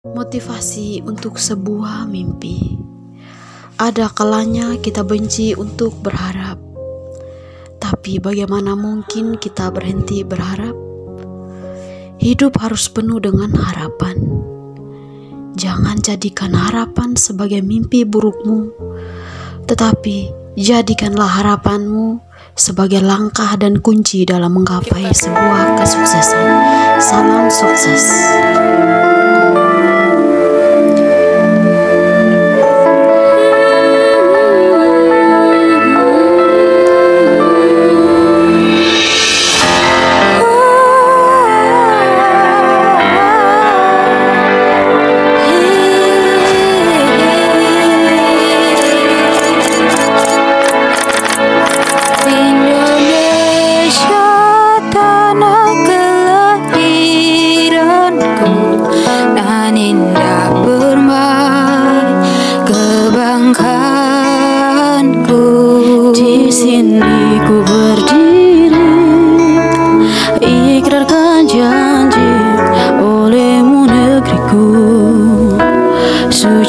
Motivasi untuk sebuah mimpi. Ada kalanya kita benci untuk berharap. Tapi bagaimana mungkin kita berhenti berharap? Hidup harus penuh dengan harapan. Jangan jadikan harapan sebagai mimpi burukmu, tetapi jadikanlah harapanmu sebagai langkah dan kunci dalam menggapai sebuah kesuksesan. Salam sukses.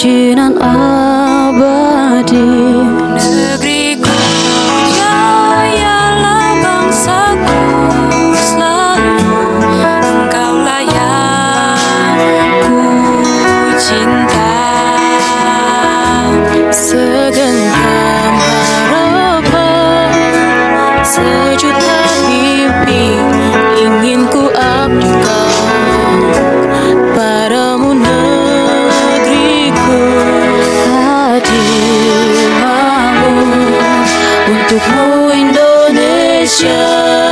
Suci dan abadi. Negeriku jayalah bangsaku selalu. Engkaulah yang ku cinta. Segenggam harapan Sejuta love.